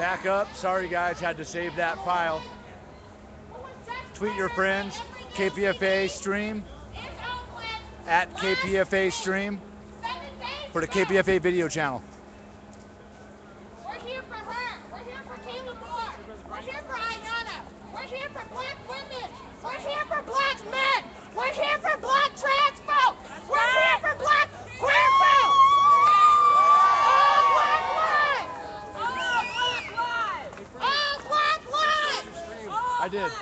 Back up. Sorry, guys, had to save that file. Tweet your friends. KPFA stream at KPFA stream for the KPFA video channel. did.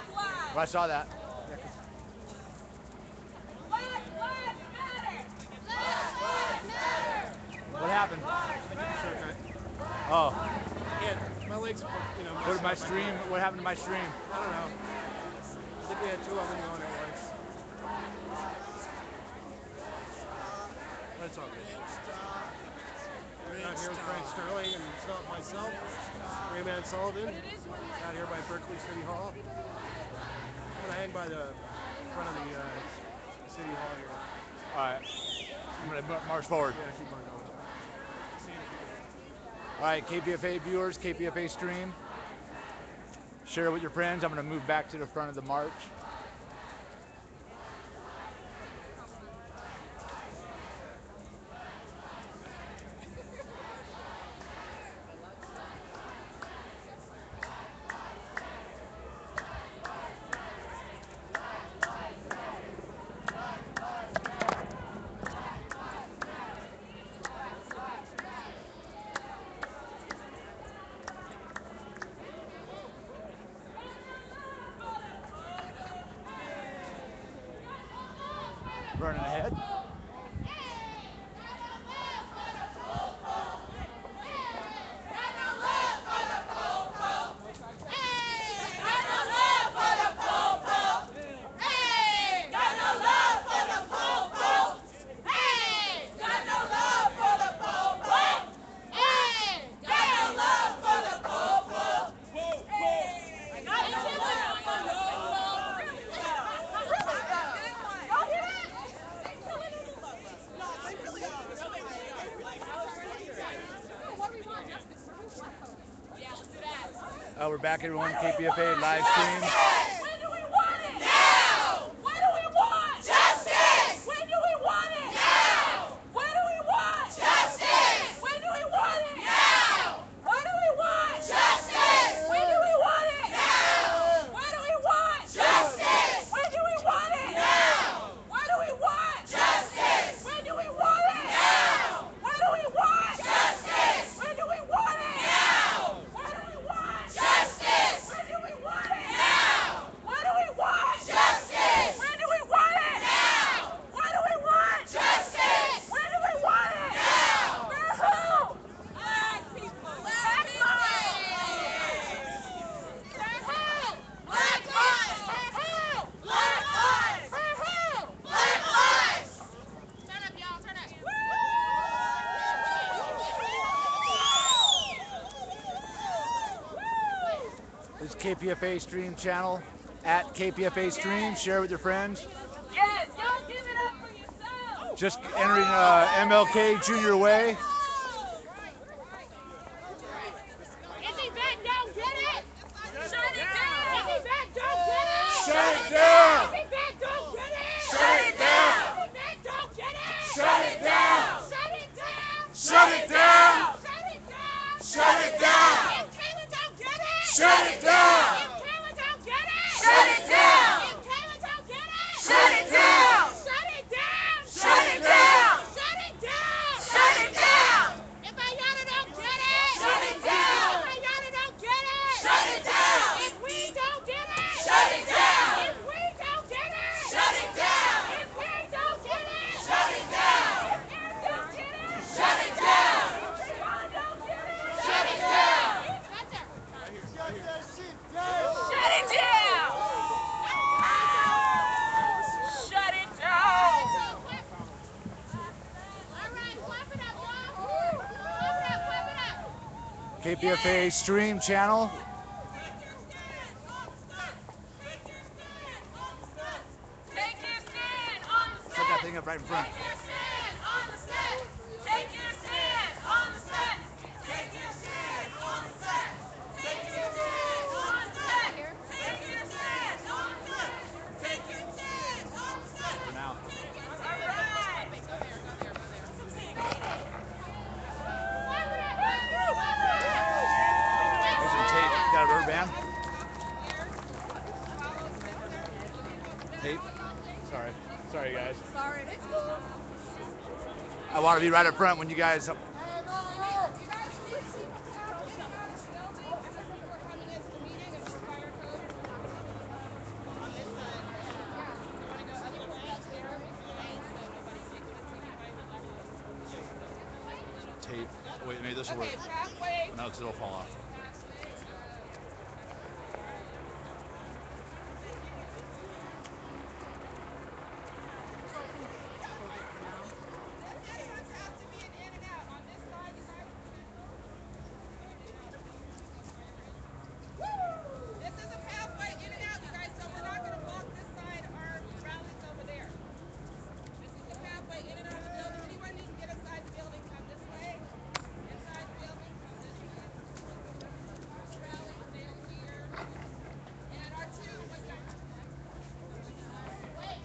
Well, I saw that. What happened? Oh. Yeah, my legs, you know. What did my stream? Head. What happened to my stream? I don't know. I think we had two of them going at once. But it's all good here with Frank Sterling and not myself, Rayman Sullivan, out here by Berkeley City Hall. I'm gonna hang by the front of the uh, City Hall here. All right, I'm gonna march forward. Yeah, keep on going. All right, KPFA viewers, KPFA stream, share with your friends. I'm gonna move back to the front of the march. running ahead. We're back everyone. one KPFA live stream. KPFA Stream channel, at KPFA Stream. Share with your friends. Yes, y'all give it up for yourself. Just entering uh, MLK Junior Way. stream channel. I want to be right up front when you guys. Tape. Wait, maybe this will work. halfway. No, because it'll fall off. This is a pathway in and out, you guys, so we're not gonna block this side. Our rally's over there. This is the pathway in and out of the building. Anyone who can get inside the building, come this way. Inside the building, come this way. Rally, stay over here. And our two, what's that? Wait.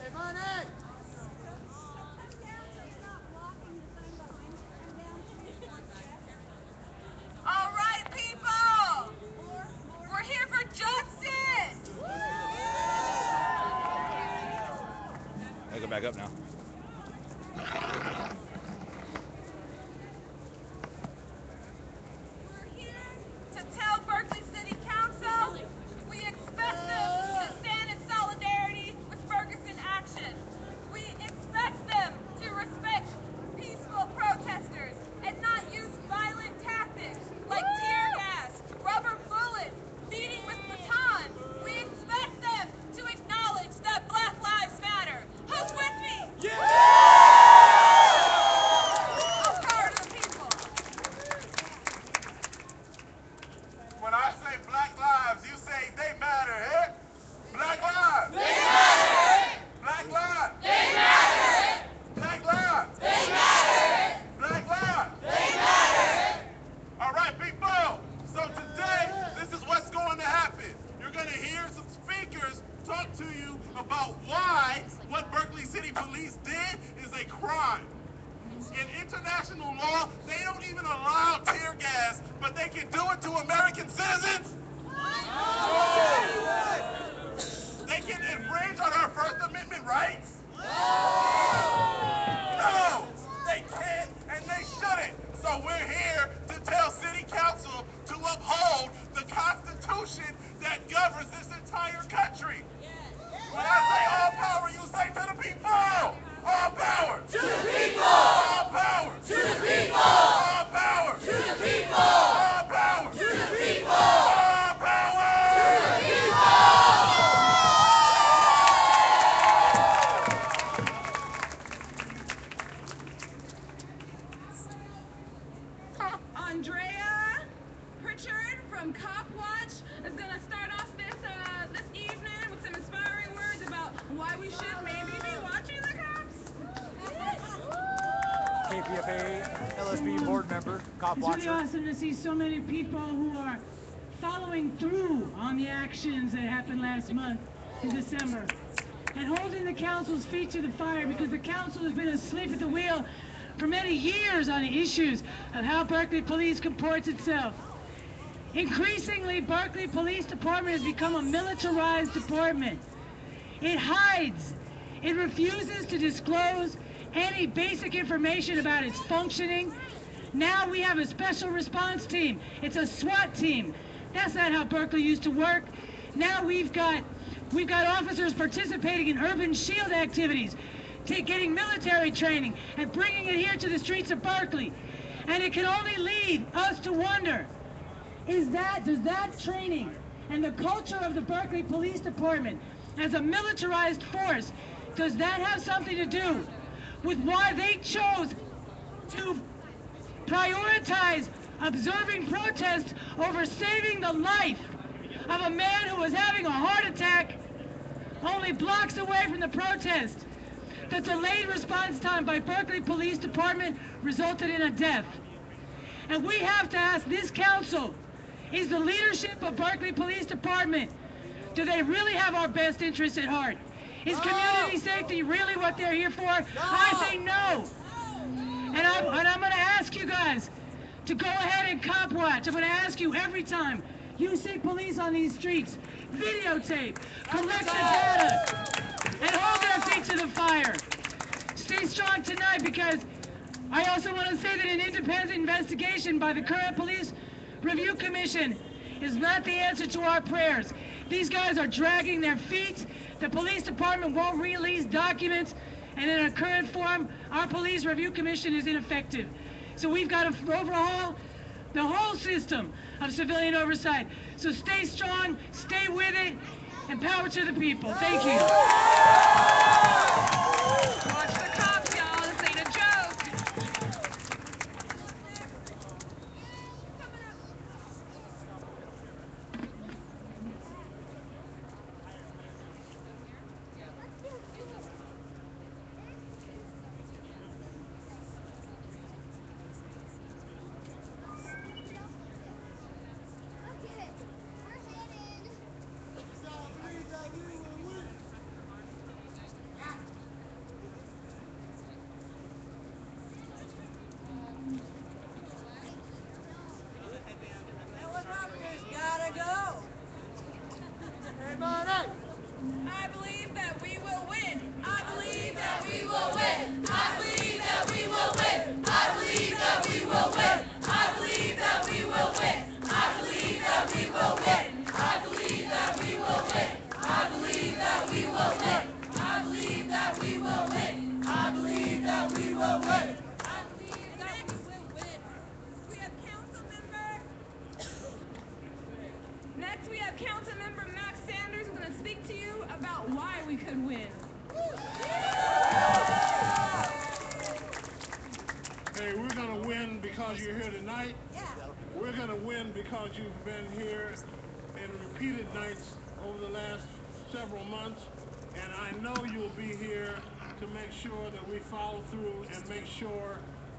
Hey, money! All right, people. We're here for justice. I go back up now. Council's feet to the fire because the council has been asleep at the wheel for many years on the issues of how Berkeley Police comports itself. Increasingly, Berkeley Police Department has become a militarized department. It hides. It refuses to disclose any basic information about its functioning. Now we have a special response team. It's a SWAT team. That's not how Berkeley used to work. Now we've got we've got officers participating in urban shield activities, getting military training, and bringing it here to the streets of Berkeley. And it can only lead us to wonder: is that does that training and the culture of the Berkeley Police Department as a militarized force does that have something to do with why they chose to prioritize observing protests over saving the life of a man who was having a heart attack only blocks away from the protest. The delayed response time by Berkeley Police Department resulted in a death. And we have to ask this council, is the leadership of Berkeley Police Department, do they really have our best interests at heart? Is community safety really what they're here for? I say no. And I'm, and I'm gonna ask you guys to go ahead and cop watch. I'm gonna ask you every time you see police on these streets, videotape, collect the data, and hold their feet to the fire. Stay strong tonight because I also want to say that an independent investigation by the current police review commission is not the answer to our prayers. These guys are dragging their feet. The police department won't release documents. And in our current form, our police review commission is ineffective. So we've got to overhaul the whole system of civilian oversight. So stay strong, stay with it, and power to the people. Thank you. Been here in repeated nights over the last several months. And I know you'll be here to make sure that we follow through and make sure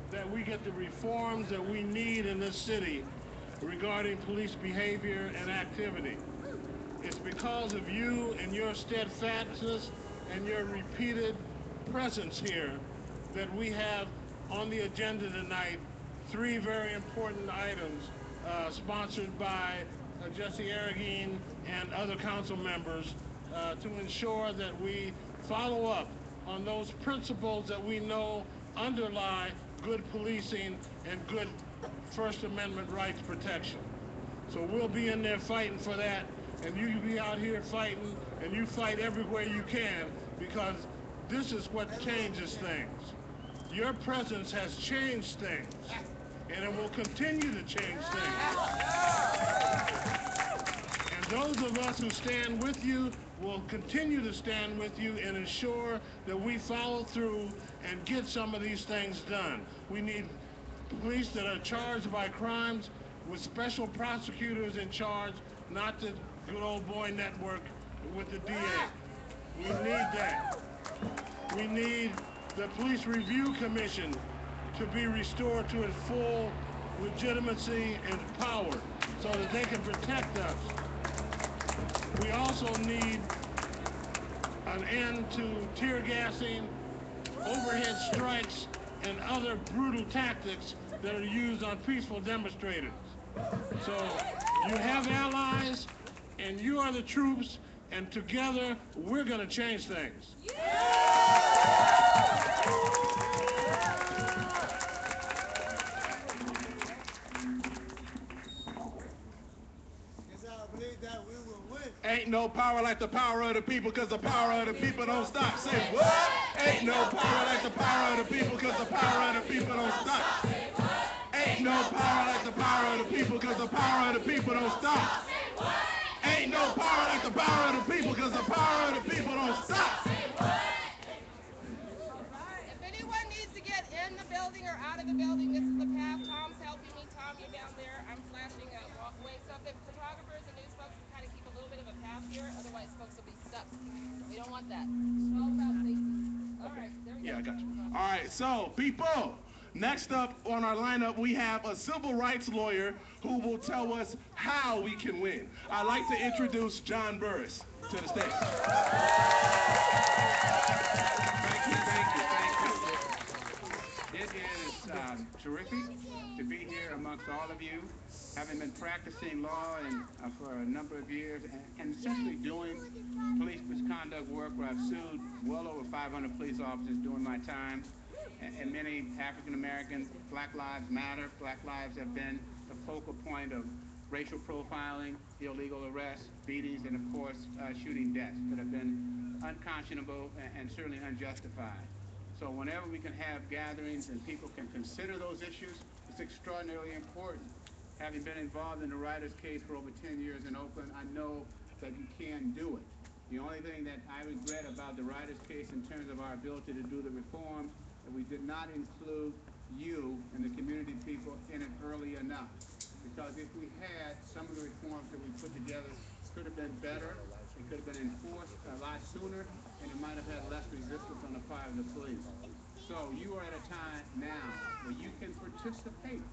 that we get the reforms that we need in this city regarding police behavior and activity. It's because of you and your steadfastness and your repeated presence here that we have on the agenda tonight three very important items uh, sponsored by uh, Jesse Arreguin and other council members uh, to ensure that we follow up on those principles that we know underlie good policing and good First Amendment rights protection. So we'll be in there fighting for that, and you be out here fighting, and you fight everywhere you can, because this is what changes things. Your presence has changed things, and it will continue to change things. And those of us who stand with you will continue to stand with you and ensure that we follow through and get some of these things done. We need police that are charged by crimes with special prosecutors in charge, not the good old boy network with the DA. We need that. We need the Police Review Commission to be restored to its full legitimacy and power so that they can protect us. We also need an end to tear gassing, overhead strikes, and other brutal tactics that are used on peaceful demonstrators. So you have allies, and you are the troops, and together we're going to change things. Yes, Ain't no power like the power of the people, cause the power of the people don't stop. Say what? Ain't no power like the power of the people, cause the power of the people don't stop. Ain't no power like the power of the people, cause the power of the people don't stop. Ain't no power like the power of the people, cause the power of the people don't stop. If anyone needs to get in the building or out of the building, this is the path. Tom's helping me. Tom, you're down there. I'm flashing a walkway. So if photographers and news folks can kind of keep here, otherwise folks will be stuck. We don't want that. We. Yeah, I got you. All right, so people, next up on our lineup, we have a civil rights lawyer who will tell us how we can win. I'd like to introduce John Burris to the stage. Thank you, thank you, thank you. It is um, terrific to be here amongst all of you, having been practicing law and, uh, for a number of years and, and essentially doing police misconduct work where I've sued well over 500 police officers during my time and, and many African Americans, Black Lives Matter. Black lives have been the focal point of racial profiling, illegal arrests, beatings, and of course, uh, shooting deaths that have been unconscionable and, and certainly unjustified. So whenever we can have gatherings and people can consider those issues, it's extraordinarily important. Having been involved in the Riders case for over 10 years in Oakland, I know that you can do it. The only thing that I regret about the Riders case in terms of our ability to do the reforms, that we did not include you and the community people in it early enough. Because if we had, some of the reforms that we put together could have been better, it could have been enforced a lot sooner, and it might have had less resistance on the part of the police. So you are at a time now where you can participate.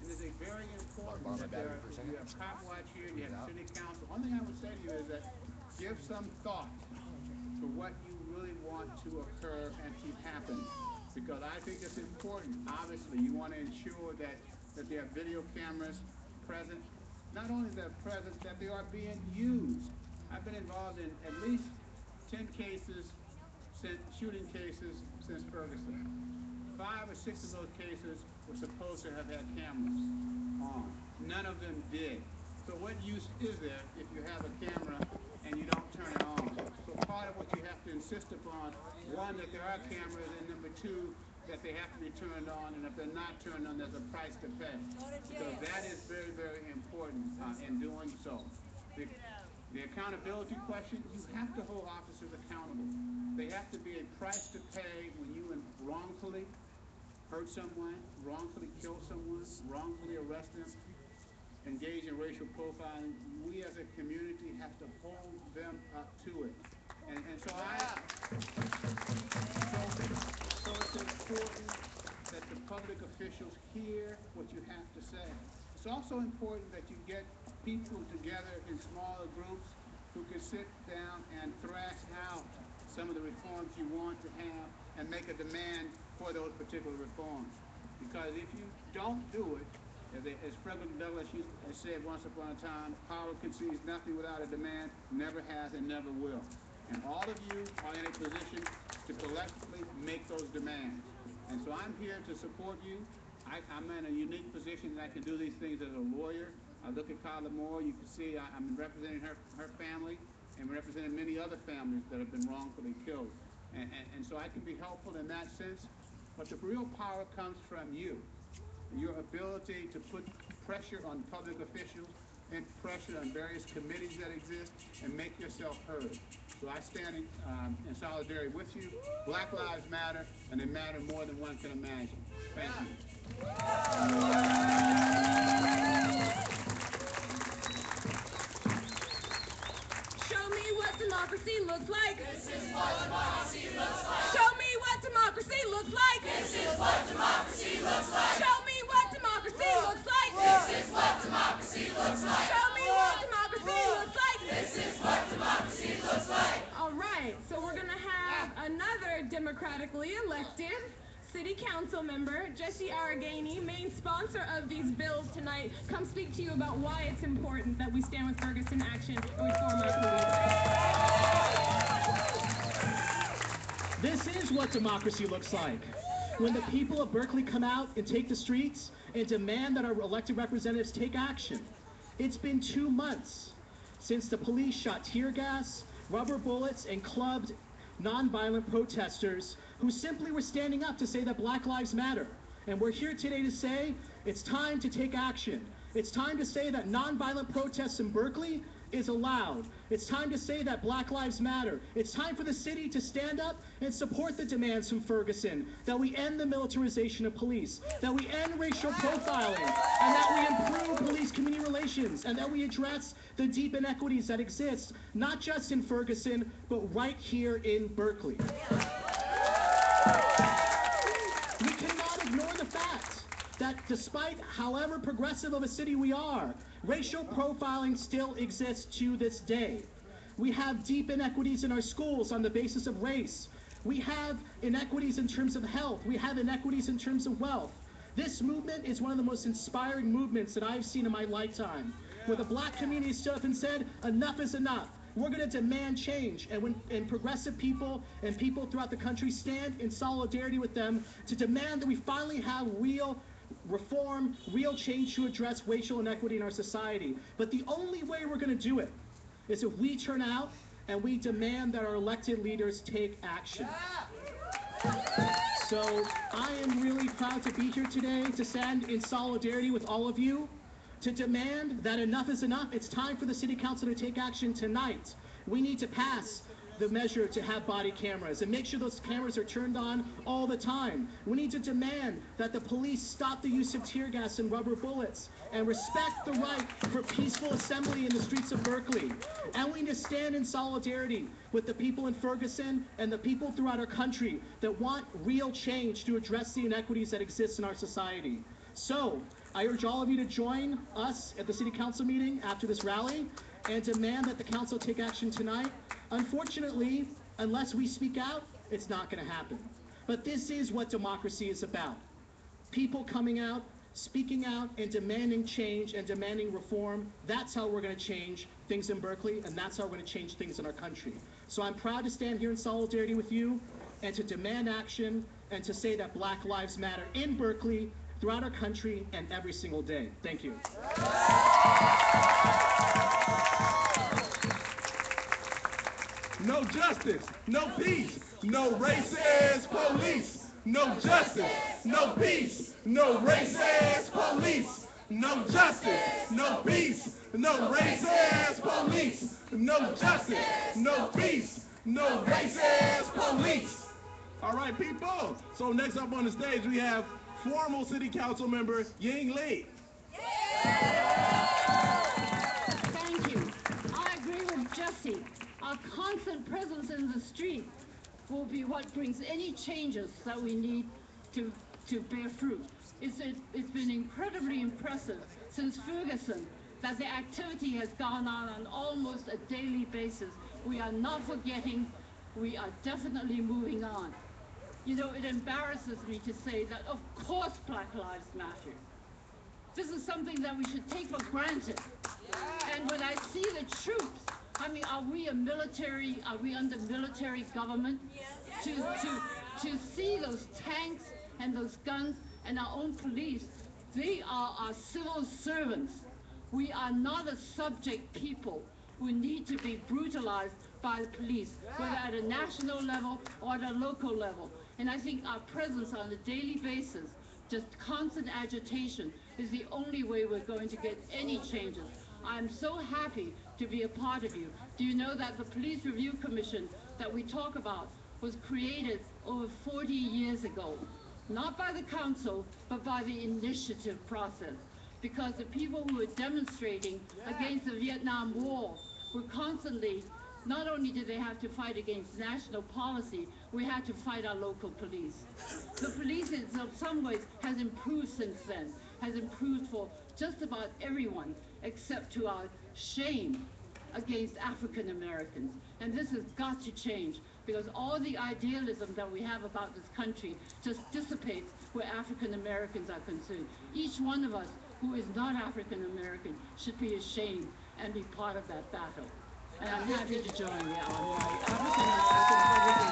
And it's a very important that there, you have cop watch here, you have city council. One thing I would say to you is that give some thought to what you really want to occur and keep happening. Because I think it's important. Obviously, you want to ensure that, that there are video cameras present. Not only that present, that they are being used. I've been involved in at least 10 cases, since, shooting cases since Ferguson. Five or six of those cases were supposed to have had cameras on. None of them did. So what use is there if you have a camera and you don't turn it on? So part of what you have to insist upon, one, that there are cameras, and number two, that they have to be turned on, and if they're not turned on, there's a price to pay. Because that is very, very important uh, in doing so. The, the accountability question, you have to hold officers accountable. They have to be a price to pay when you wrongfully hurt someone, wrongfully kill someone, wrongfully arrest them, engage in racial profiling, we as a community have to hold them up to it. And, and so I, so, so it's important that the public officials hear what you have to say. It's also important that you get people together in smaller groups who can sit down and thrash out some of the reforms you want to have and make a demand for those particular reforms. Because if you don't do it, as, as Frederick Douglass say once upon a time, power concedes nothing without a demand, never has and never will. And all of you are in a position to collectively make those demands. And so I'm here to support you. I, am in a unique position that I can do these things as a lawyer. I look at Kayla Moore, you can see I, am representing her, her family and representing many other families that have been wrongfully killed. And, so I can be helpful in that sense. But the real power comes from you. Your ability to put pressure on public officials and pressure on various committees that exist and make yourself heard. So I stand in, um, in solidarity with you. Black Lives Matter, and they matter more than one can imagine. Thank you. Democracy looks like. This is what democracy looks like. Show me what democracy looks like. This is what democracy looks like. Show me what democracy looks like. This is what democracy looks like. Show me what democracy looks like. This is what democracy looks like. All right, so we're gonna have another democratically elected City Council member Jesse Arreguín, main sponsor of these bills tonight, come speak to you about why it's important that we stand with Ferguson Action and reform our police. This is what democracy looks like. When the people of Berkeley come out and take the streets and demand that our elected representatives take action. It's been two months since the police shot tear gas, rubber bullets, and clubbed nonviolent protesters who simply were standing up to say that Black Lives Matter. And we're here today to say it's time to take action. It's time to say that nonviolent protests in Berkeley is allowed. It's time to say that Black Lives Matter. It's time for the city to stand up and support the demands from Ferguson, that we end the militarization of police, that we end racial profiling, and that we improve police-community relations, and that we address the deep inequities that exist, not just in Ferguson, but right here in Berkeley. We cannot ignore the fact that despite however progressive of a city we are, racial profiling still exists to this day. We have deep inequities in our schools on the basis of race. We have inequities in terms of health. We have inequities in terms of wealth. This movement is one of the most inspiring movements that I've seen in my lifetime, where the black community stood up and said, enough is enough. We're going to demand change. And when and progressive people and people throughout the country stand in solidarity with them to demand that we finally have real reform, real change to address racial inequity in our society. But the only way we're going to do it is if we turn out and we demand that our elected leaders take action. So I am really proud to be here today to stand in solidarity with all of you to demand that enough is enough. It's time for the City Council to take action tonight. We need to pass the measure to have body cameras and make sure those cameras are turned on all the time. We need to demand that the police stop the use of tear gas and rubber bullets and respect the right for peaceful assembly in the streets of Berkeley. And we need to stand in solidarity with the people in Ferguson and the people throughout our country that want real change to address the inequities that exist in our society. So, I urge all of you to join us at the City Council meeting after this rally and demand that the Council take action tonight. Unfortunately, unless we speak out, it's not going to happen. But this is what democracy is about. People coming out, speaking out, and demanding change and demanding reform. That's how we're going to change things in Berkeley, and that's how we're going to change things in our country. So I'm proud to stand here in solidarity with you and to demand action and to say that Black Lives Matter in Berkeley throughout our country and every single day. Thank you. No justice, no peace, no racist police. No justice, no peace, no racist police. No justice, no peace, no racist police. No justice, no peace, no racist police. All right, people. So next up on the stage, we have formal city council member Ying Lee. Thank you. I agree with Jesse. Our constant presence in the street will be what brings any changes that we need to, to bear fruit. It's, it, it's been incredibly impressive since Ferguson that the activity has gone on on almost a daily basis. We are not forgetting, we are definitely moving on. You know, it embarrasses me to say that of course Black Lives Matter. This is something that we should take for granted. And when I see the troops, I mean, are we a military, are we under military government? To, to, to see those tanks and those guns and our own police, they are our civil servants. We are not a subject people who need to be brutalized by the police, whether at a national level or at a local level. And I think our presence on a daily basis, just constant agitation, is the only way we're going to get any changes. I'm so happy to be a part of you. Do you know that the Police Review Commission that we talk about was created over 40 years ago? Not by the council, but by the initiative process. Because the people who were demonstrating against the Vietnam War were constantly not only did they have to fight against national policy, we had to fight our local police. The police in some ways has improved since then, has improved for just about everyone, except to our shame against African Americans. And this has got to change because all the idealism that we have about this country just dissipates where African Americans are concerned. Each one of us who is not African American should be ashamed and be part of that battle. And I'm happy to join you on African American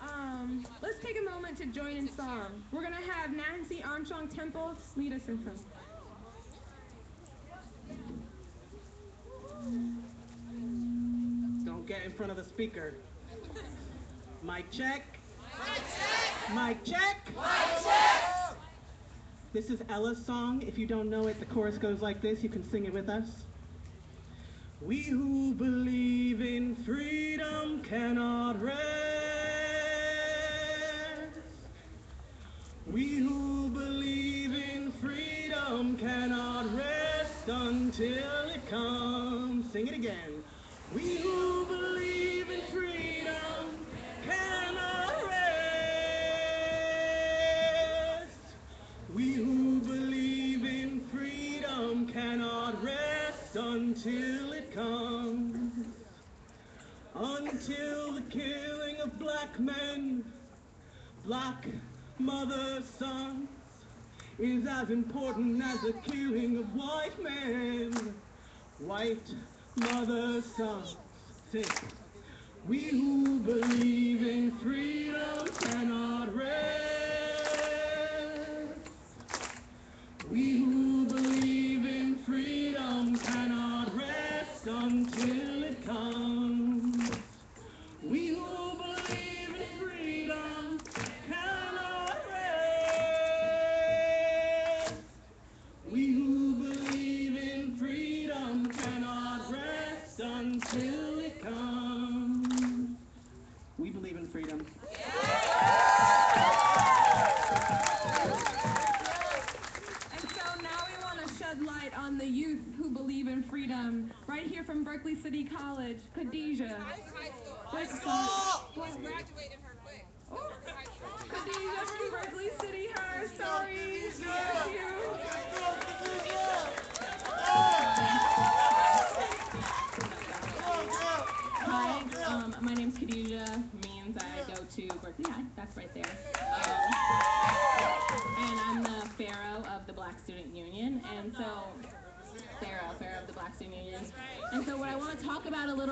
Um, let's take a moment to join in song. We're going to have Nanci Armstrong Temple lead us in song. Don't get in front of the speaker. Mic check. Mic check. Mic check. This is Ella's song. If you don't know it, the chorus goes like this. You can sing it with us. We who believe in freedom cannot rest. We who believe in freedom cannot rest until it comes. Sing it again. We who believe until it comes. Until the killing of black men, black mother sons, is as important as the killing of white men. White mother sons, sing. We who believe in freedom cannot rest. We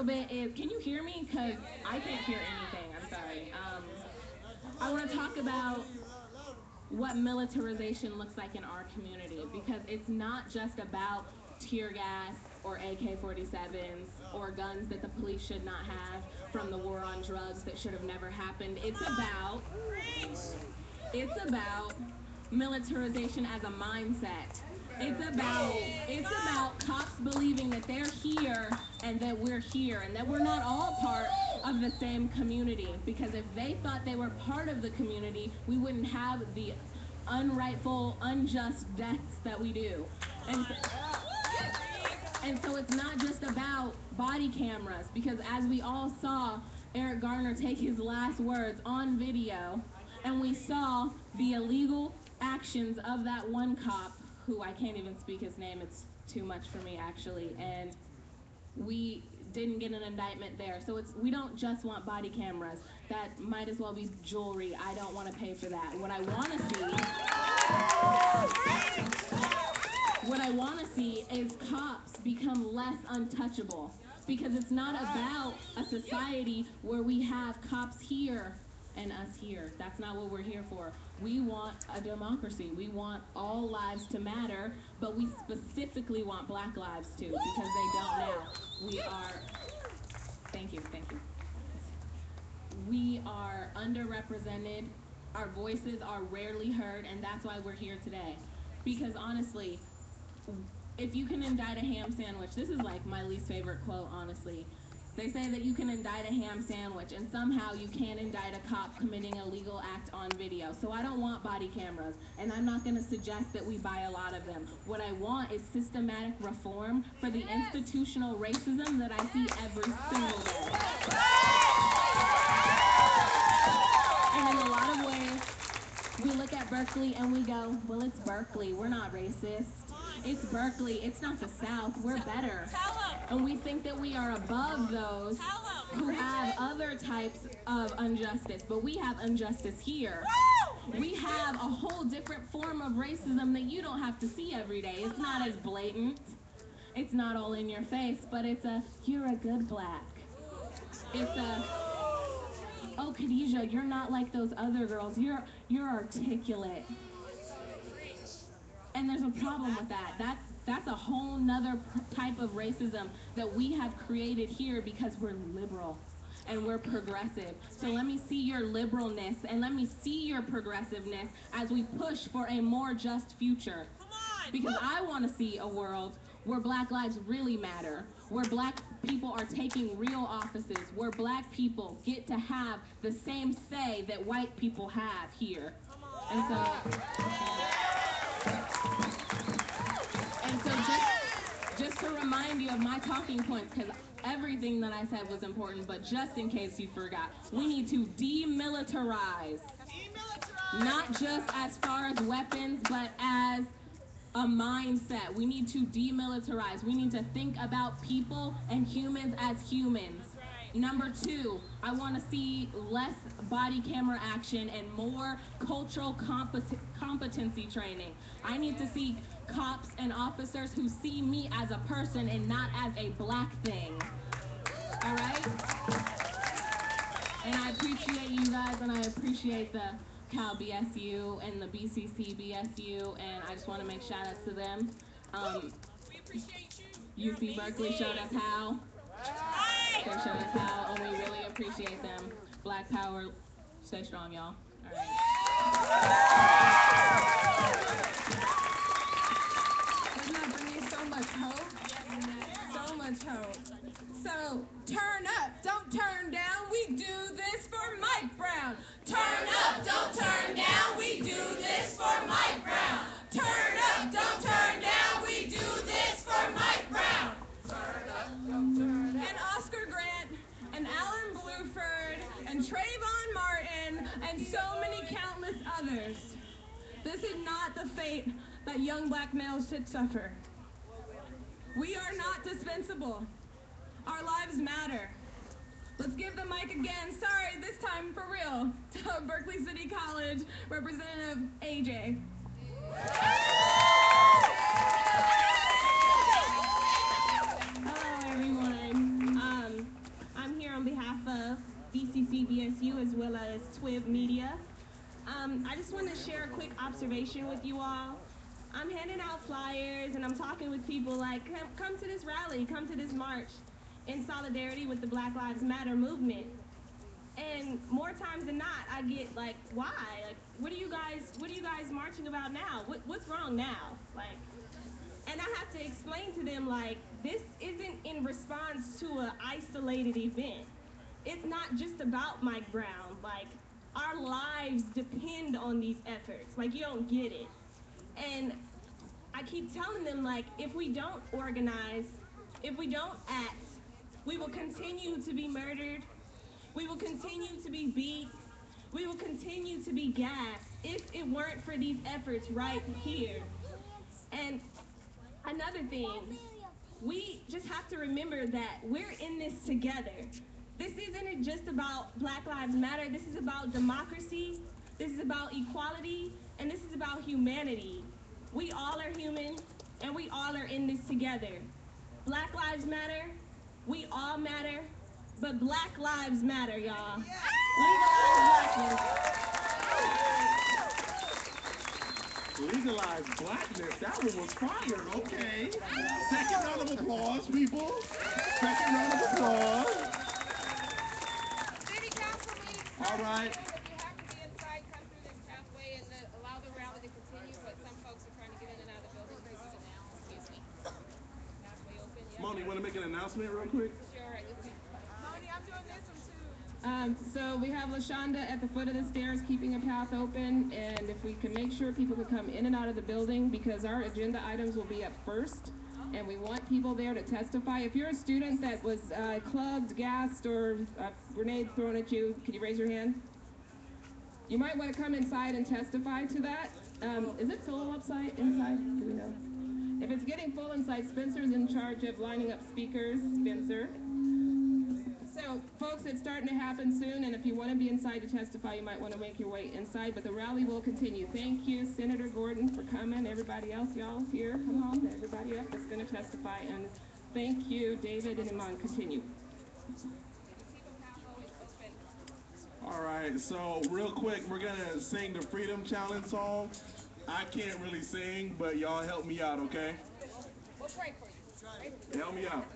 bit is, can you hear me? Because I can't hear anything. I'm sorry. Um, I want to talk about what militarization looks like in our community because it's not just about tear gas or AK-47s or guns that the police should not have from the war on drugs that should have never happened. It's about it's about militarization as a mindset. It's about it's about cops believing that they're here and that we're here and that we're not all part of the same community. Because if they thought they were part of the community, we wouldn't have the unrightful, unjust deaths that we do. And and so it's not just about body cameras, because as we all saw Eric Garner take his last words on video, and we saw the illegal actions of that one cop, who I can't even speak his name, it's too much for me actually, and we didn't get an indictment there. So it's we don't just want body cameras. That might as well be jewelry. I don't want to pay for that. What I want to see what I want to see is cops become less untouchable because it's not about a society where we have cops here and us here. That's not what we're here for. We want a democracy. We want all lives to matter, but we specifically want black lives too because they don't now. We are Thank you. Thank you. We are underrepresented. Our voices are rarely heard and that's why we're here today. Because honestly, if you can indict a ham sandwich, this is like my least favorite quote, honestly. They say that you can indict a ham sandwich, and somehow you can't indict a cop committing a legal act on video. So I don't want body cameras, and I'm not going to suggest that we buy a lot of them. What I want is systematic reform for the institutional racism that I see every single day. And in a lot of ways, we look at Berkeley and we go, well, it's Berkeley. We're not racist. It's Berkeley. It's not the South. We're better. And we think that we are above those who have other types of injustice. But we have injustice here. We have a whole different form of racism that you don't have to see every day. It's not as blatant. It's not all in your face, but it's a, you're a good black. It's a, oh Khadijah, you're not like those other girls. You're you're articulate. And there's a problem with that. That's that's a whole nother type of racism that we have created here because we're liberal and we're progressive. So let me see your liberalness and let me see your progressiveness as we push for a more just future. Come on. Because I want to see a world where black lives really matter, where black people are taking real offices, where black people get to have the same say that white people have here. And so and so just just to remind you of my talking points, because everything that I said was important, but just in case you forgot, we need to demilitarize. Not just as far as weapons, but as a mindset. We need to demilitarize. We need to think about people and humans as humans. Number two, I want to see less body camera action and more cultural compet- competency training. I need to see cops and officers who see me as a person and not as a black thing. All right? And I appreciate you guys and I appreciate the Cal BSU and the BCC BSU and I just want to make shout outs to them. Um, UC Berkeley showed us how. They showed us how and we really appreciate them. Black power, stay strong y'all. All right. Doesn't that bring me so much hope? So much hope. So turn up, don't turn down. We do this for Mike Brown. Turn up, don't turn down. We do this for Mike Brown. Turn up, don't turn down. We do this for Mike Brown. And Oscar Grant and Alan Blueford and Trayvon Martin and so many countless others. This is not the fate that young black males should suffer. We are not dispensable. Our lives matter. Let's give the mic again. Sorry, this time for real. To Berkeley City College Representative AJ. Hello, everyone. Um, I'm here on behalf of BCC BSU as well as TWIB Media. Um, I just want to share a quick observation with you all. I'm handing out flyers and I'm talking with people like, come, come to this rally, come to this march in solidarity with the Black Lives Matter movement. And more times than not, I get like, why? Like, what are you guys, what are you guys marching about now? What, what's wrong now? Like, and I have to explain to them like this isn't in response to an isolated event. It's not just about Mike Brown. Like our lives depend on these efforts. Like you don't get it. And I keep telling them like if we don't organize, if we don't act, we will continue to be murdered. We will continue to be beat. We will continue to be gassed if it weren't for these efforts right here. And another thing, we just have to remember that we're in this together. This isn't just about Black Lives Matter. This is about democracy. This is about equality. And this is about humanity. We all are human, and we all are in this together. Black Lives Matter. We all matter. But Black Lives Matter, y'all. Legalize blackness. Legalize blackness. That one was fire. Okay. Second round of applause, people. Second round of applause. City council meeting. All right. If you have to be inside, come through this pathway and the, allow the rally to continue, but some folks are trying to get in and out of the building because of the now. Excuse me. Pathway open, yeah. Moni, want to make an announcement real quick? Sure, right. Moni, I'm doing this one too. Um, so we have LaShonda at the foot of the stairs keeping a path open, and if we can make sure people can come in and out of the building, because our agenda items will be up first, and we want people there to testify. If you're a student that was uh, clubbed, gassed, or uh, grenade thrown at you, can you raise your hand? You might want to come inside and testify to that. Um, is it full upside inside? Do we know? If it's getting full inside, Spencer's in charge of lining up speakers. Spencer. So, folks, it's starting to happen soon, and if you want to be inside to testify, you might want to make your way inside, but the rally will continue. Thank you, Senator Gordon, for coming. Everybody else, y'all here, come on. Everybody else that's going to testify. And thank you, David and Iman. Continue. All right, so real quick, we're gonna sing the Freedom Challenge song. I can't really sing, but y'all help me out, okay? We'll pray for you. Pray for you. Help me out.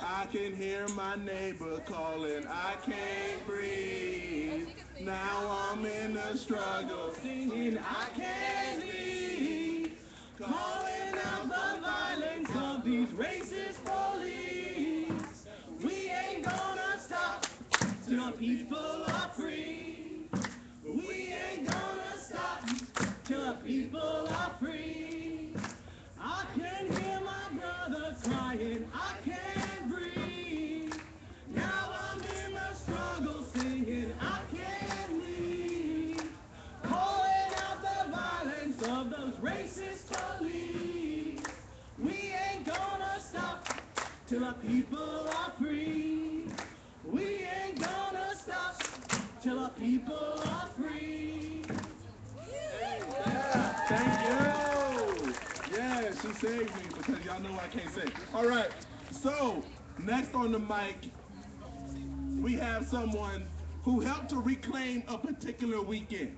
I can hear my neighbor calling, I can't breathe. Now I'm in a struggle, singing, I can't leave. Calling out the violence of these racist police. We ain't gonna stop till people are free. people are free. I can hear my brother crying. I can't breathe. Now I'm in the struggle singing. I can't leave. Calling out the violence of those racist police. We ain't gonna stop till our people are free. We ain't gonna stop till our people are free. Saved me because y'all know I can't sing. All right. So next on the mic, we have someone who helped to reclaim a particular weekend.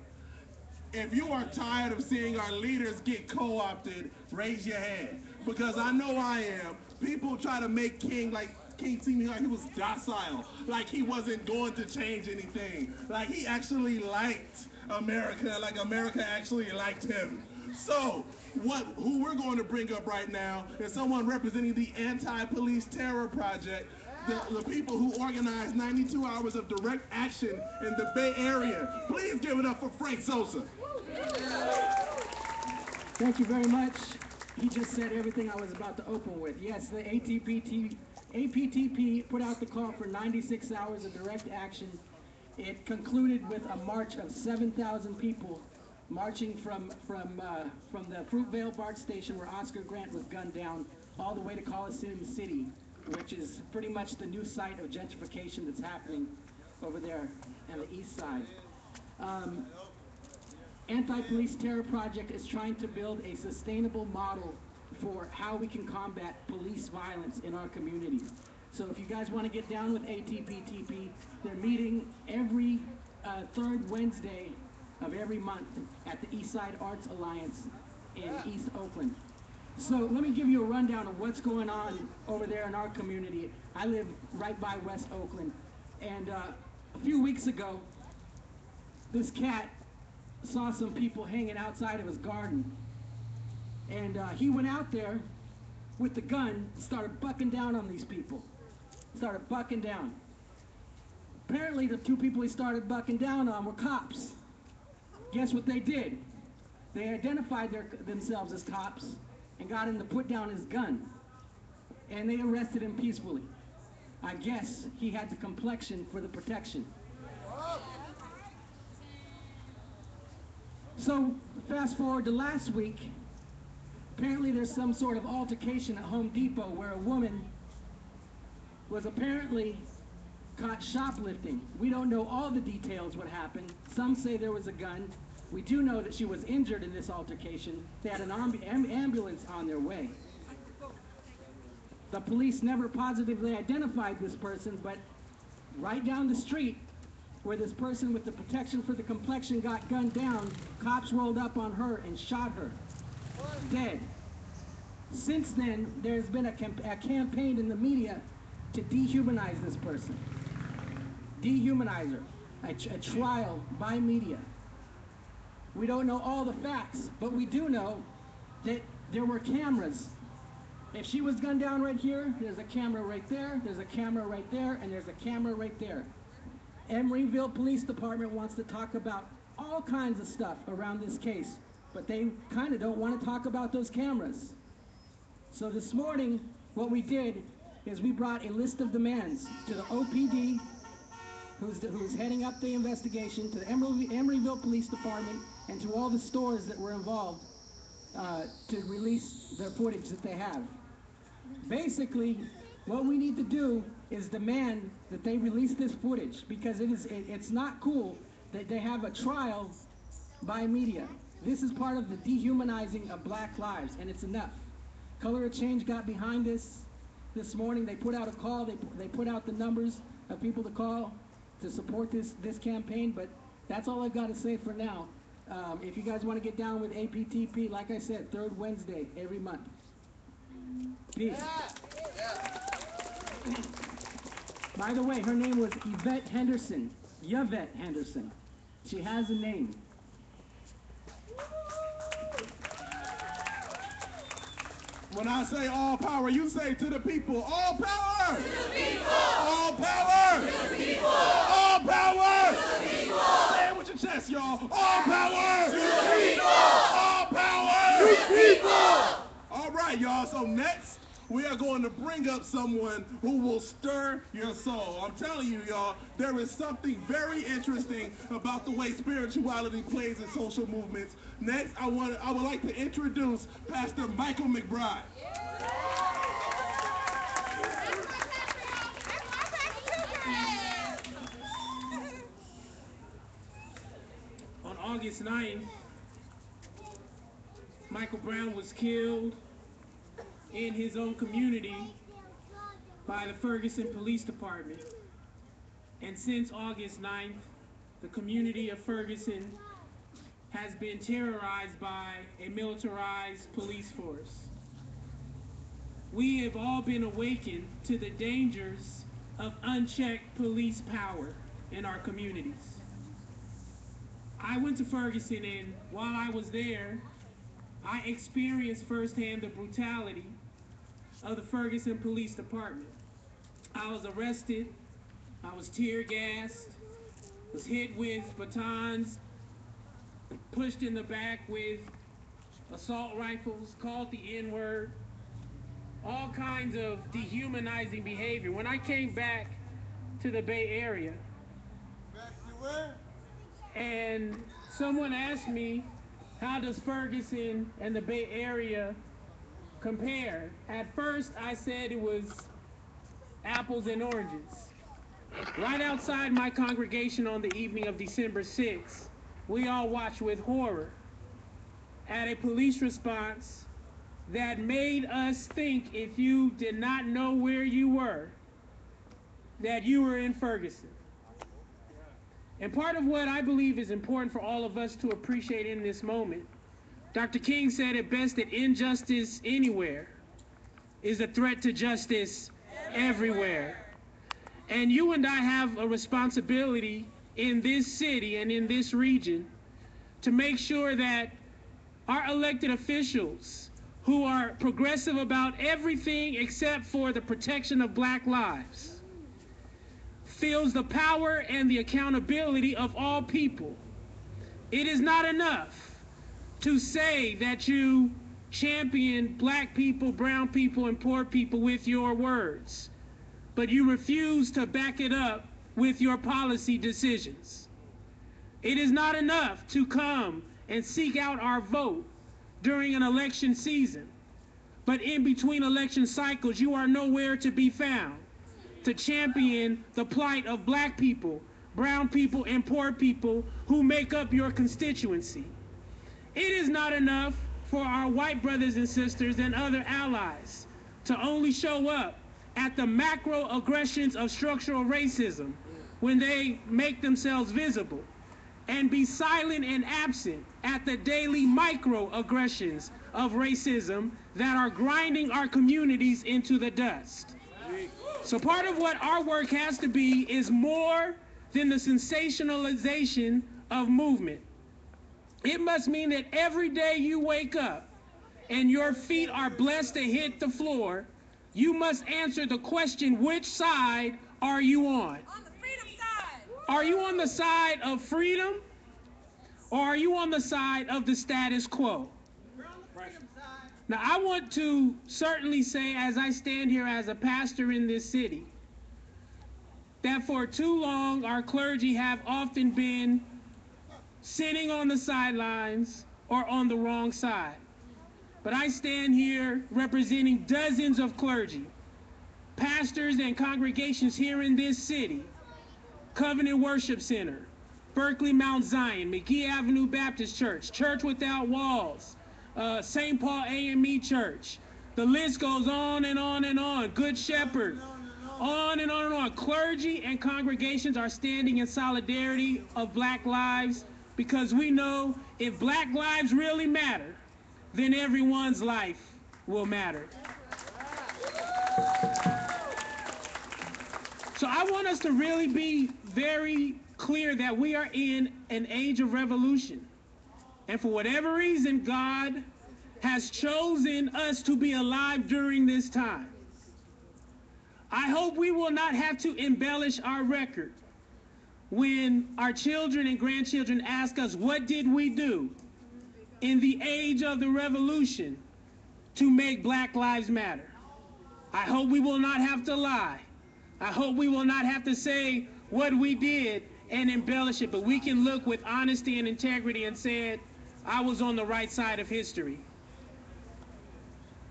If you are tired of seeing our leaders get co-opted, raise your hand. Because I know I am. People try to make King like King seem like he was docile, like he wasn't going to change anything, like he actually liked America, like America actually liked him. So, what who we're going to bring up right now is someone representing the Anti-Police Terror Project, the, the people who organized 92 hours of direct action in the Bay Area. Please give it up for Frank Sosa. Thank you very much. He just said everything I was about to open with. Yes, the ATPT, APTP put out the call for 96 hours of direct action. It concluded with a march of 7,000 people marching from from uh, from the Fruitvale BART station where Oscar Grant was gunned down all the way to Coliseum City, which is pretty much the new site of gentrification that's happening over there on the east side. Um, Anti-Police Terror Project is trying to build a sustainable model for how we can combat police violence in our community. So if you guys want to get down with ATPTP, they're meeting every uh, third Wednesday of every month at the Eastside Arts Alliance in East Oakland. So let me give you a rundown of what's going on over there in our community. I live right by West Oakland, and uh, a few weeks ago, this cat saw some people hanging outside of his garden. And uh, he went out there with the gun, started bucking down on these people. Started bucking down. Apparently, the two people he started bucking down on were cops. Guess what they did? They identified their, themselves as cops and got him to put down his gun. And they arrested him peacefully. I guess he had the complexion for the protection. So fast forward to last week. Apparently there's some sort of altercation at Home Depot where a woman was apparently caught shoplifting. We don't know all the details what happened. Some say there was a gun. We do know that she was injured in this altercation. They had an amb ambulance on their way. The police never positively identified this person, but right down the street, where this person with the protection for the complexion got gunned down, cops rolled up on her and shot her. Dead. Since then, there's been a, a campaign in the media to dehumanize this person. Dehumanize her. A, a trial by media. We don't know all the facts, but we do know that there were cameras. If she was gunned down right here, there's a camera right there, there's a camera right there, and there's a camera right there. Emeryville Police Department wants to talk about all kinds of stuff around this case, but they kind of don't want to talk about those cameras. So this morning, what we did is we brought a list of demands to the OPD, who's, the, who's heading up the investigation, to the Emery, Emeryville Police Department, and to all the stores that were involved uh, to release their footage that they have. Basically, what we need to do is demand that they release this footage because it is it, it's not cool that they have a trial by media. This is part of the dehumanizing of black lives, and it's enough. Color of Change got behind this this morning. They put out a call. They, they put out the numbers of people to call to support this, this campaign, but that's all I've got to say for now. Um, if you guys want to get down with APTP, like I said, third Wednesday every month. Peace. By the way, her name was Yvette Henderson. Yvette Henderson. She has a name. When I say all power, you say to the people, all power! To the people! All power! People! All power! To the people! Say it with your chest, y'all. All power! To the people! All power! To the people! All right, y'all. So next, we are going to bring up someone who will stir your soul. I'm telling you, y'all, there is something very interesting about the way spirituality plays in social movements. Next, I want I would like to introduce Pastor Michael McBride. August 9th, Michael Brown was killed in his own community by the Ferguson Police Department. And since August 9th, the community of Ferguson has been terrorized by a militarized police force. We have all been awakened to the dangers of unchecked police power in our communities. I went to Ferguson and while I was there, I experienced firsthand the brutality of the Ferguson Police Department. I was arrested, I was tear gassed, was hit with batons, pushed in the back with assault rifles, called the N-word, all kinds of dehumanizing behavior. When I came back to the Bay Area, and someone asked me, how does Ferguson and the Bay Area compare? At first, I said it was apples and oranges. Right outside my congregation on the evening of December 6th, we all watched with horror at a police response that made us think if you did not know where you were, that you were in Ferguson. And part of what I believe is important for all of us to appreciate in this moment, Dr. King said it best that injustice anywhere is a threat to justice everywhere. And you and I have a responsibility in this city and in this region to make sure that our elected officials who are progressive about everything except for the protection of black lives feels the power and the accountability of all people. It is not enough to say that you champion black people, brown people, and poor people with your words, but you refuse to back it up with your policy decisions. It is not enough to come and seek out our vote during an election season, but in between election cycles, you are nowhere to be found to champion the plight of black people, brown people, and poor people who make up your constituency. It is not enough for our white brothers and sisters and other allies to only show up at the macro aggressions of structural racism when they make themselves visible and be silent and absent at the daily microaggressions of racism that are grinding our communities into the dust. So part of what our work has to be is more than the sensationalization of movement. It must mean that every day you wake up and your feet are blessed to hit the floor, you must answer the question, which side are you on? On the freedom side. Are you on the side of freedom or are you on the side of the status quo? Now, I want to certainly say, as I stand here as a pastor in this city, that for too long our clergy have often been sitting on the sidelines or on the wrong side. But I stand here representing dozens of clergy, pastors, and congregations here in this city Covenant Worship Center, Berkeley Mount Zion, McGee Avenue Baptist Church, Church Without Walls, uh, St. Paul AME Church. The list goes on and on and on. Good Shepherd. On and on and on. Clergy and congregations are standing in solidarity of black lives because we know if black lives really matter, then everyone's life will matter. So I want us to really be very clear that we are in an age of revolution. And for whatever reason, God has chosen us to be alive during this time. I hope we will not have to embellish our record when our children and grandchildren ask us, what did we do in the age of the revolution to make Black Lives Matter? I hope we will not have to lie. I hope we will not have to say what we did and embellish it, but we can look with honesty and integrity and say, I was on the right side of history.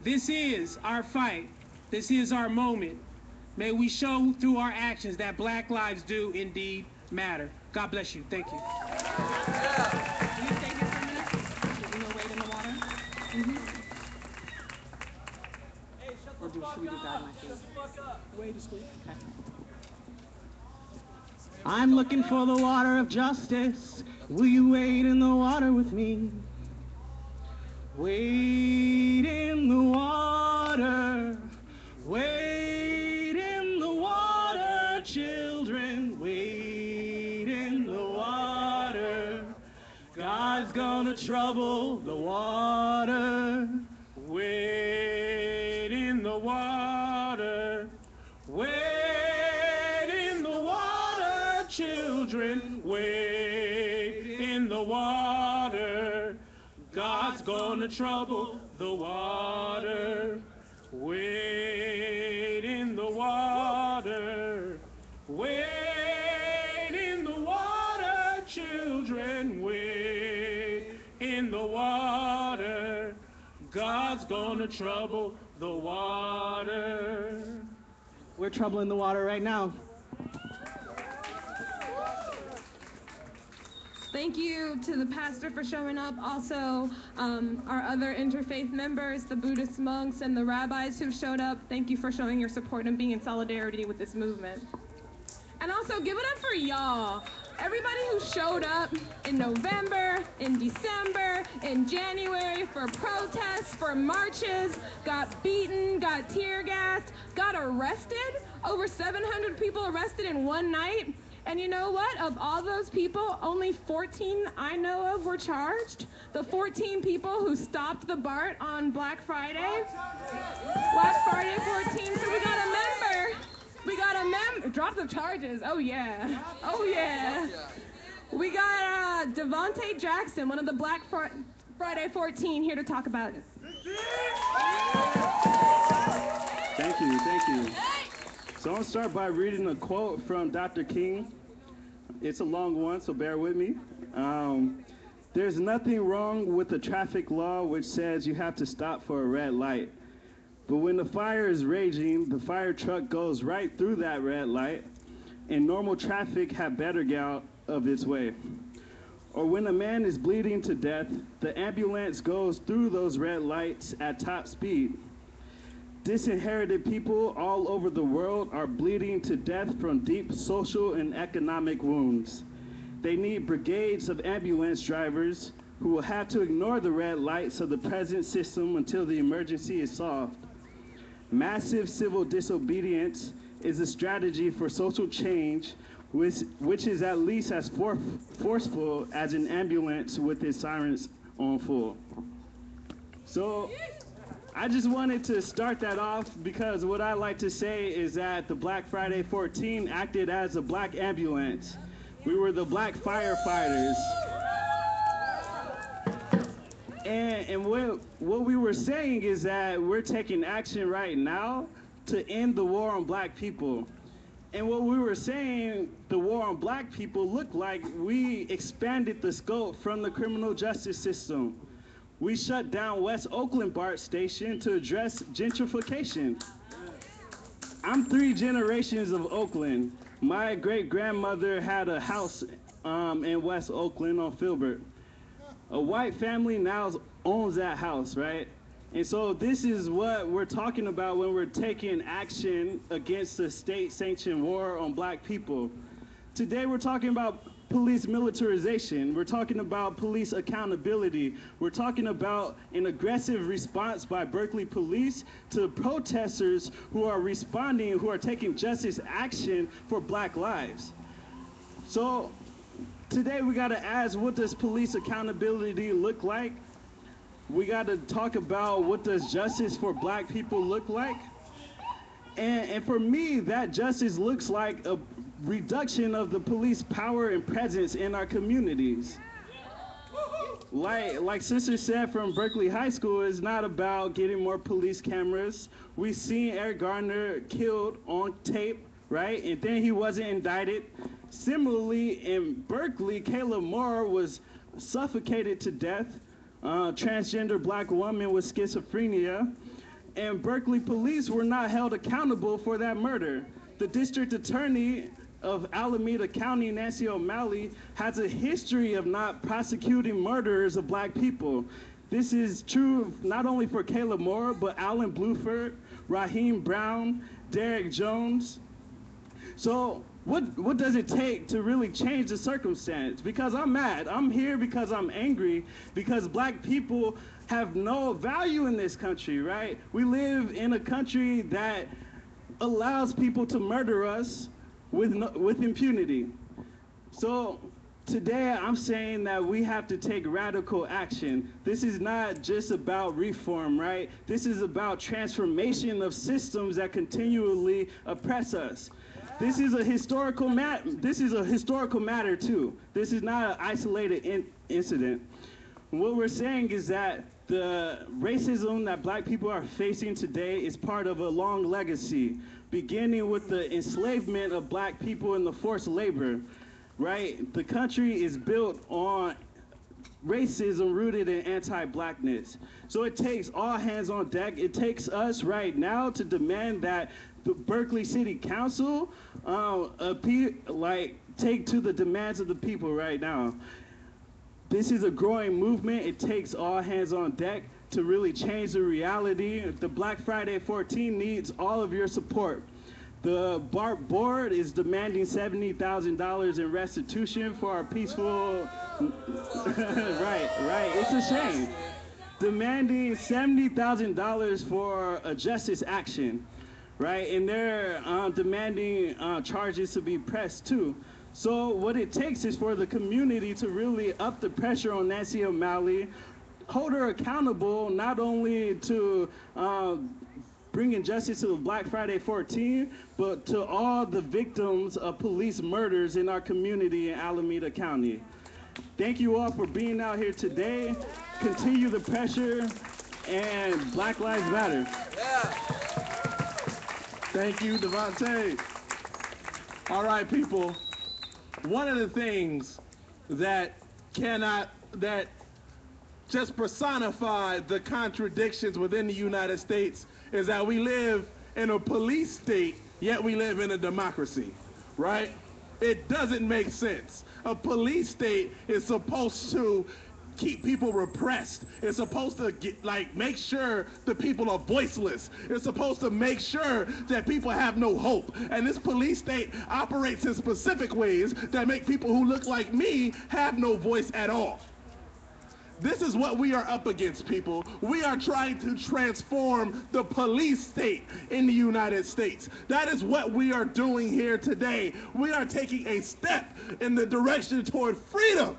This is our fight. This is our moment. May we show through our actions that black lives do indeed matter. God bless you. Thank you. I'm looking for the water of justice. Will you wade in the water with me? Wade in the water. Wade in the water, children. Wade in the water. God's gonna trouble the water. Gonna trouble the water. Wade in the water. Wade in the water, children. Wade in the water. God's gonna trouble the water. We're troubling the water right now. Thank you to the pastor for showing up. Also, um, our other interfaith members, the Buddhist monks and the rabbis who showed up. Thank you for showing your support and being in solidarity with this movement. And also, give it up for y'all. Everybody who showed up in November, in December, in January for protests, for marches, got beaten, got tear gassed, got arrested. Over 700 people arrested in one night. And you know what? Of all those people, only 14 I know of were charged. The 14 people who stopped the BART on Black Friday. Black Friday 14. So we got a member. We got a mem. Drop the charges. Oh yeah. Oh yeah. We got uh, Devonte Jackson, one of the Black Fri- Friday 14, here to talk about it. Thank you, thank you. So I'm gonna start by reading a quote from Dr. King. It's a long one, so bear with me. Um, There's nothing wrong with the traffic law which says you have to stop for a red light. But when the fire is raging, the fire truck goes right through that red light, and normal traffic had better get out of its way. Or when a man is bleeding to death, the ambulance goes through those red lights at top speed. Disinherited people all over the world are bleeding to death from deep social and economic wounds. They need brigades of ambulance drivers who will have to ignore the red lights of the present system until the emergency is solved. Massive civil disobedience is a strategy for social change, which, which is at least as for, forceful as an ambulance with its sirens on full. So, I just wanted to start that off because what I like to say is that the Black Friday 14 acted as a black ambulance. We were the black firefighters. And, and what, what we were saying is that we're taking action right now to end the war on black people. And what we were saying the war on black people looked like, we expanded the scope from the criminal justice system. We shut down West Oakland BART station to address gentrification. I'm three generations of Oakland. My great grandmother had a house um, in West Oakland on Filbert. A white family now owns that house, right? And so this is what we're talking about when we're taking action against the state-sanctioned war on black people. Today we're talking about police militarization. We're talking about police accountability. We're talking about an aggressive response by Berkeley police to protesters who are responding, who are taking justice action for black lives. So today we got to ask what does police accountability look like? We got to talk about what does justice for black people look like? And, and for me, that justice looks like a reduction of the police power and presence in our communities. Like, like Sister said from Berkeley High School, it's not about getting more police cameras. We seen Eric Garner killed on tape, right? And then he wasn't indicted. Similarly, in Berkeley, Kayla Moore was suffocated to death. Uh, transgender black woman with schizophrenia. And Berkeley police were not held accountable for that murder. The district attorney of Alameda County, Nancy O'Malley, has a history of not prosecuting murderers of black people. This is true not only for Kayla Moore, but Alan Blueford, Raheim Brown, Derrick Jones. So what what does it take to really change the circumstance? Because I'm mad. I'm here because I'm angry because black people have no value in this country, right? We live in a country that allows people to murder us with no, with impunity. So today I'm saying that we have to take radical action. This is not just about reform, right? This is about transformation of systems that continually oppress us. This is a historical mat. This is a historical matter too. This is not an isolated in incident. What we're saying is that the racism that black people are facing today is part of a long legacy, beginning with the enslavement of black people and the forced labor, right? The country is built on racism rooted in anti-blackness. So it takes all hands on deck. It takes us right now to demand that the Berkeley City Council um, appear, like take to the demands of the people right now. This is a growing movement. It takes all hands on deck to really change the reality. The Black Friday 14 needs all of your support. The BART board is demanding $70,000 in restitution for our peaceful. right, right. It's a shame. Demanding $70,000 for a justice action, right? And they're uh, demanding uh, charges to be pressed too. So what it takes is for the community to really up the pressure on Nancy O'Malley, hold her accountable not only to uh, bringing justice to the Black Friday 14, but to all the victims of police murders in our community in Alameda County. Thank you all for being out here today. Continue the pressure, and Black Lives Matter. Yeah. Thank you, Devontae. All right, people. One of the things that cannot, that just personify the contradictions within the United States is that we live in a police state, yet we live in a democracy, right? It doesn't make sense. A police state is supposed to keep people repressed. It's supposed to get, like make sure the people are voiceless. It's supposed to make sure that people have no hope. And this police state operates in specific ways that make people who look like me have no voice at all. This is what we are up against, people. We are trying to transform the police state in the United States. That is what we are doing here today. We are taking a step in the direction toward freedom.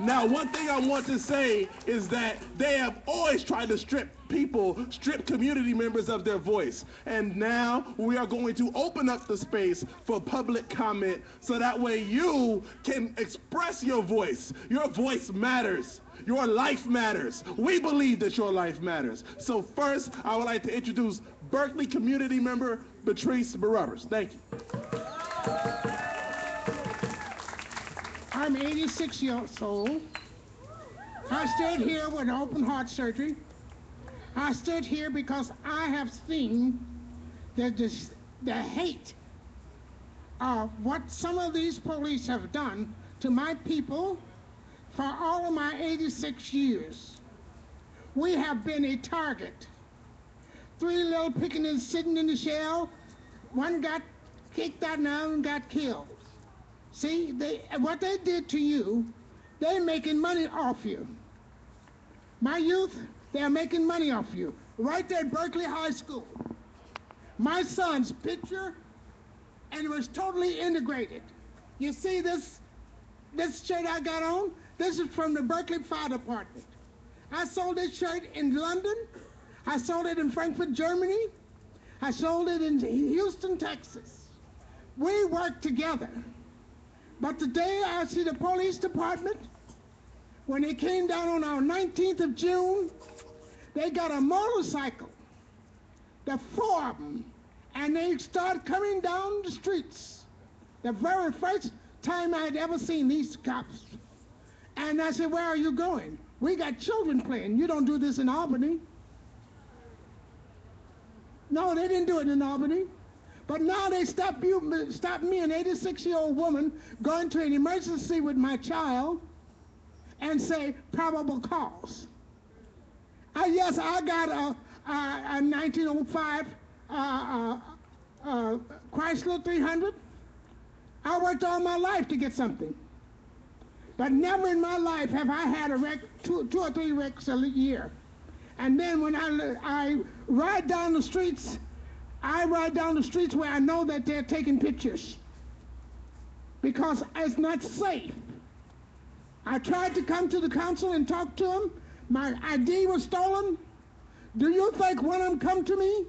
Now, one thing I want to say is that they have always tried to strip people, strip community members of their voice. And now we are going to open up the space for public comment so that way you can express your voice. Your voice matters. Your life matters. We believe that your life matters. So first, I would like to introduce Berkeley community member Patrice Barrubbers. Thank you. I'm 86 years old. I stayed here with open heart surgery. I stood here because I have seen the, the, the hate of what some of these police have done to my people for all of my 86 years. We have been a target. Three little pickaninnies sitting in the shell, one got kicked out and one got killed. See, they, what they did to you, they're making money off you. My youth, they're making money off you. Right there at Berkeley High School. My son's picture, and it was totally integrated. You see this, this shirt I got on? This is from the Berkeley Fire Department. I sold this shirt in London. I sold it in Frankfurt, Germany. I sold it in Houston, Texas. We work together. But today I see the police department, when they came down on our 19th of June, they got a motorcycle, the four of them, and they start coming down the streets. The very first time I had ever seen these cops. And I said, where are you going? We got children playing. You don't do this in Albany. No, they didn't do it in Albany. But now they stop you, stop me, an 86-year-old woman, going to an emergency with my child, and say probable cause. Uh, yes, I got a, a, a 1905 uh, uh, uh, Chrysler 300. I worked all my life to get something. But never in my life have I had a wreck, two, two or three wrecks a year. And then when I, I ride down the streets, I ride down the streets where I know that they're taking pictures because it's not safe. I tried to come to the council and talk to them. My ID was stolen. Do you think one of them come to me?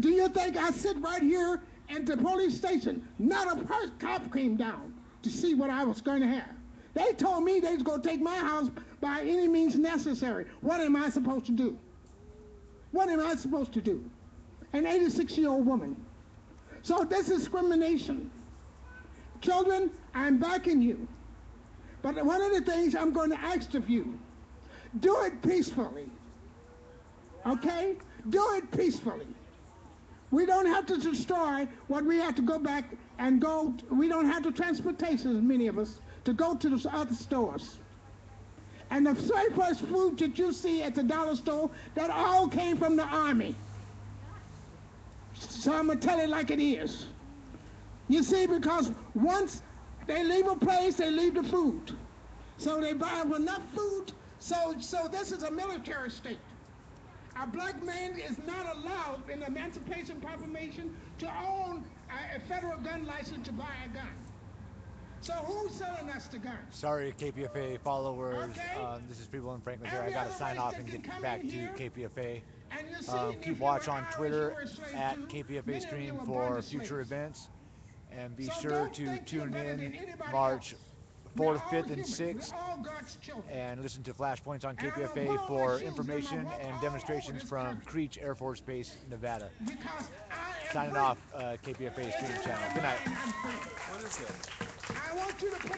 Do you think I sit right here at the police station? Not a per- cop came down to see what I was going to have. They told me they was going to take my house by any means necessary. What am I supposed to do? What am I supposed to do? An 86-year-old woman. So this is discrimination. Children, I'm backing you. But one of the things I'm going to ask of you, do it peacefully. Okay? Do it peacefully. We don't have to destroy what we have to go back and go. We don't have the transportation, many of us, to go to the other stores. And the very first food that you see at the dollar store, that all came from the army. So I'm going to tell it like it is. You see, because once they leave a place, they leave the food. So they buy enough food. So, so this is a military state. A black man is not allowed in the Emancipation Proclamation to own a, a federal gun license to buy a gun. So who's selling us the guns? Sorry, KPFA followers. Okay. Um, this is people in Franklin here. I got to sign off and get back to KPFA. And you see, Um, keep watch on Twitter you were a slave at. KPFA Stream you were born for future events. And be So sure to tune in March 4th, all 5th, and human. 6th. We're all God's children. And listen to Flashpoints on And I'm gonna put KPFA for information and demonstrations from Creech Air Force Base, Nevada. Signing off, uh, KPFA streaming Channel. Good night. What is?